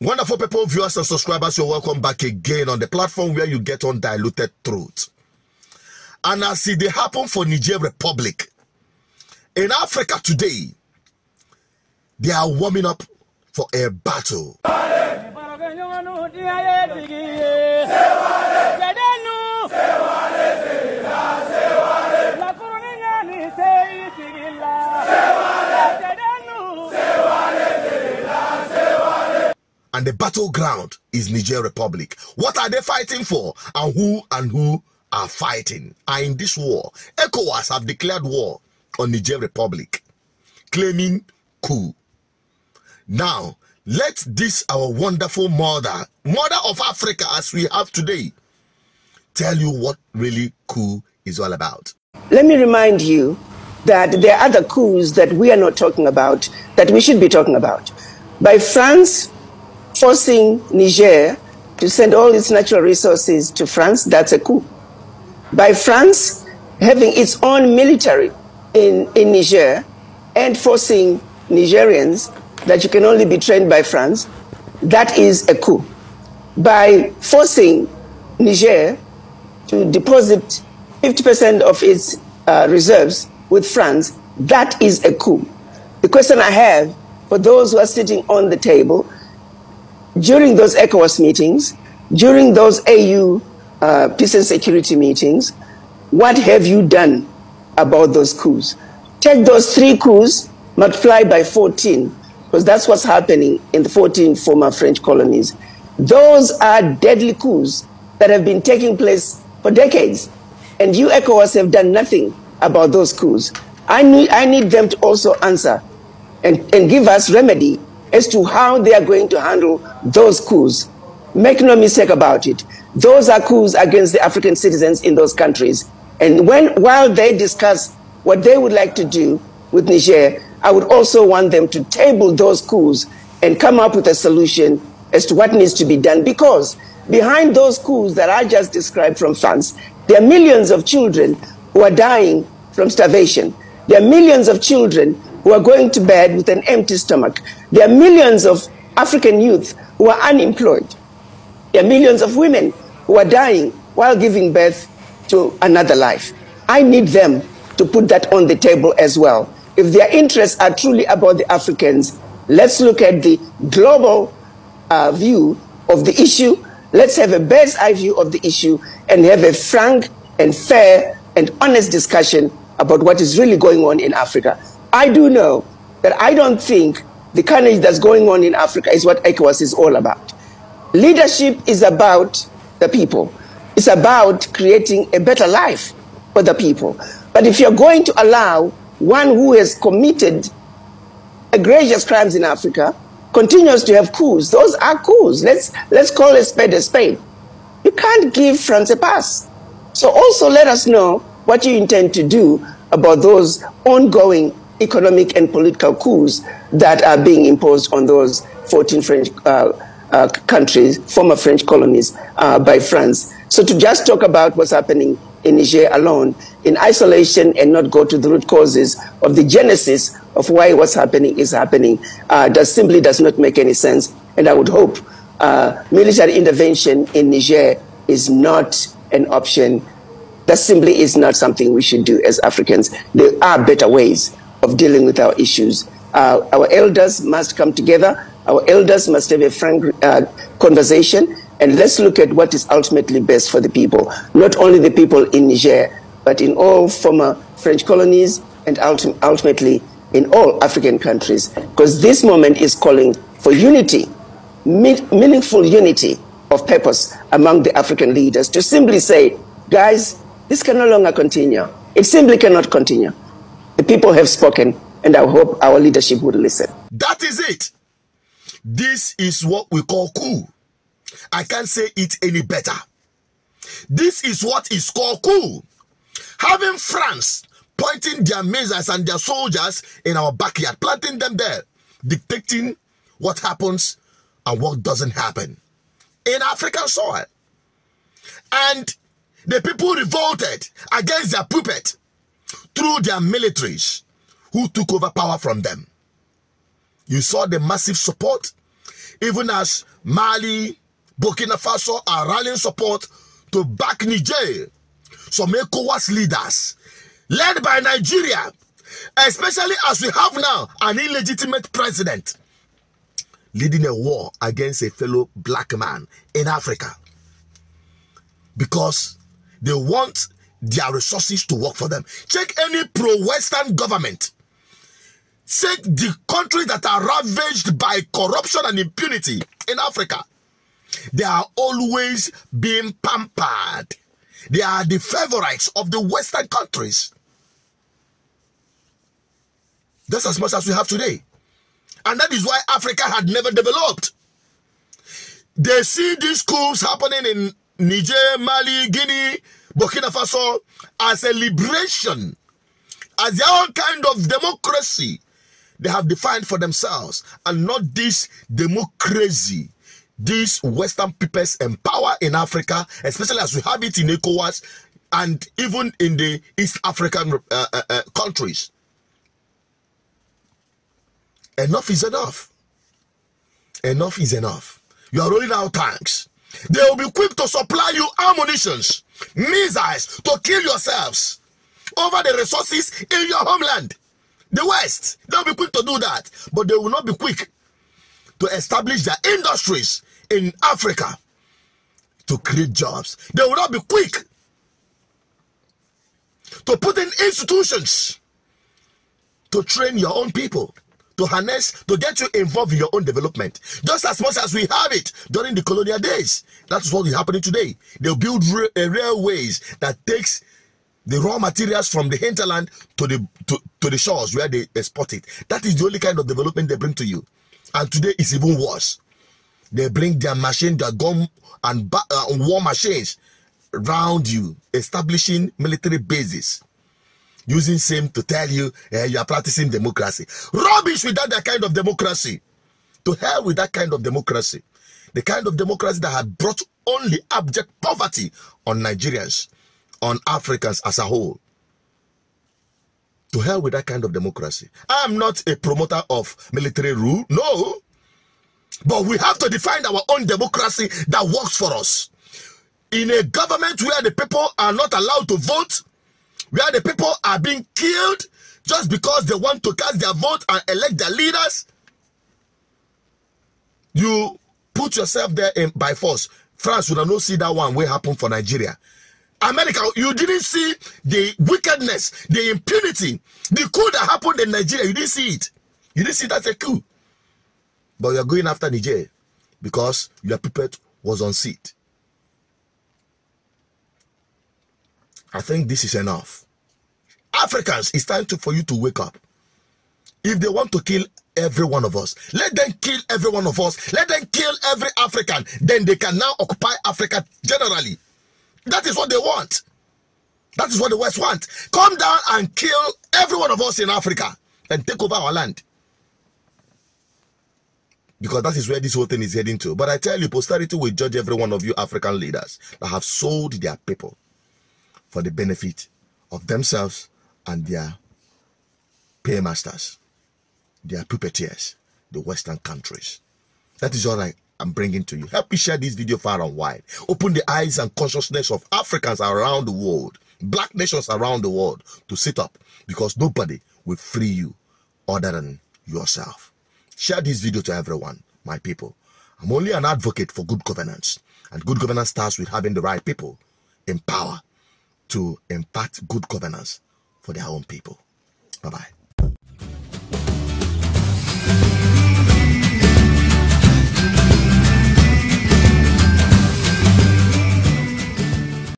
Wonderful people, viewers and subscribers, you're welcome back again on the platform where you get undiluted truth. And as it happen for Niger Republic, in Africa today, they are warming up for a battle. And the battleground is Niger Republic. What are they fighting for? And who and who are fighting? Are in this war. ECOWAS have declared war on Niger Republic, claiming coup. Now, let this our wonderful mother, mother of Africa as we have today, tell you what really coup is all about. Let me remind you that there are other coups that we are not talking about that we should be talking about. By France forcing Niger to send all its natural resources to France, that's a coup. By France having its own military in, in Niger and forcing Nigerians that you can only be trained by France, that is a coup. By forcing Niger to deposit 50% of its uh, reserves with France, that is a coup. The question I have for those who are sitting on the table during those ECOWAS meetings, during those AU uh, peace and security meetings, what have you done about those coups? Take those three coups, multiply by 14, because that's what's happening in the 14 former French colonies. Those are deadly coups that have been taking place for decades. And you ECOWAS have done nothing about those coups. I need, I need them to also answer and, and give us remedy as to how they are going to handle those coups. Make no mistake about it. Those are coups against the African citizens in those countries. And when, while they discuss what they would like to do with Niger, I would also want them to table those coups and come up with a solution as to what needs to be done. Because behind those coups that I just described from France, there are millions of children who are dying from starvation. There are millions of children who are going to bed with an empty stomach. There are millions of African youth who are unemployed. There are millions of women who are dying while giving birth to another life. I need them to put that on the table as well. If their interests are truly about the Africans, let's look at the global uh, view of the issue. Let's have a bird's eye view of the issue and have a frank and fair and honest discussion about what is really going on in Africa. I do know that I don't think the carnage that's going on in Africa is what ECOWAS is all about. Leadership is about the people. It's about creating a better life for the people. But if you're going to allow one who has committed egregious crimes in Africa continues to have coups, those are coups. Let's, let's call a spade a spade. You can't give France a pass. So also let us know what you intend to do about those ongoing economic and political coups that are being imposed on those 14 French uh, uh, countries, former French colonies, uh, by France. So to just talk about what's happening in Niger alone, in isolation, and not go to the root causes of the genesis of why what's happening is happening, uh, that simply does not make any sense. And I would hope uh, military intervention in Niger is not an option. That simply is not something we should do as Africans. There are better ways of dealing with our issues. Uh, our elders must come together. Our elders must have a frank uh, conversation, and let's look at what is ultimately best for the people, not only the people in Niger, but in all former French colonies and ultim ultimately in all African countries, because this moment is calling for unity, meaningful unity of purpose among the African leaders to simply say, guys, this can no longer continue. It simply cannot continue. The people have spoken, and I hope our leadership would listen. That is it. This is what we call coup. I can't say it any better. This is what is called coup. Having France pointing their missiles and their soldiers in our backyard, planting them there, dictating what happens and what doesn't happen in African soil. And the people revolted against their puppet through their militaries who took over power from them. You saw the massive support even as Mali, Burkina Faso are rallying support to back Niger. Some ECOWAS leaders, led by Nigeria, especially as we have now an illegitimate president leading a war against a fellow black man in Africa because they want their resources to work for them. Check any pro Western government. Check the countries that are ravaged by corruption and impunity in Africa. They are always being pampered. They are the favorites of the Western countries. That's as much as we have today. And that is why Africa had never developed. They see these coups happening in Niger, Mali, Guinea, Burkina Faso as a liberation, as their own kind of democracy they have defined for themselves, and not this democracy these Western peoples empower in Africa, especially as we have it in ECOWAS and even in the East African uh, uh, uh, countries. Enough is enough. Enough is enough. You are rolling out tanks. They will be quick to supply you ammunitions, missiles to kill yourselves over the resources in your homeland. The West, they'll be quick to do that, but they will not be quick to establish their industries in Africa to create jobs. They will not be quick to put in institutions to train your own people to harness, to get you involved in your own development. Just as much as we have it during the colonial days. That's what is happening today. They'll build railways that takes the raw materials from the hinterland to the to, to the shores where they export it. That is the only kind of development they bring to you. And today is even worse. They bring their machine, their gun and uh, war machines around you, establishing military bases using same to tell you uh, you are practicing democracy. Rubbish without that kind of democracy. To hell with that kind of democracy. The kind of democracy that had brought only abject poverty on Nigerians, on Africans as a whole. To hell with that kind of democracy. I am not a promoter of military rule, no. But we have to define our own democracy that works for us. In a government where the people are not allowed to vote, where the people are being killed just because they want to cast their vote and elect their leaders. You put yourself there in, by force. France would have not see that one will happen for Nigeria. America, you didn't see the wickedness, the impunity, the coup that happened in Nigeria. You didn't see it. You didn't see that a coup. But you're going after Niger because your puppet was on seat. I think this is enough. Africans, it's time to, for you to wake up. If they want to kill every one of us, let them kill every one of us. Let them kill every African. Then they can now occupy Africa generally. That is what they want. That is what the West want. Come down and kill every one of us in Africa and take over our land. Because that is where this whole thing is heading to. But I tell you, posterity will judge every one of you African leaders that have sold their people for the benefit of themselves and their paymasters, their puppeteers, the Western countries. That is all I am bringing to you. Help me share this video far and wide. Open the eyes and consciousness of Africans around the world, black nations around the world to sit up because nobody will free you other than yourself. Share this video to everyone, my people. I'm only an advocate for good governance, and good governance starts with having the right people in power to impart good governance for their own people. Bye bye.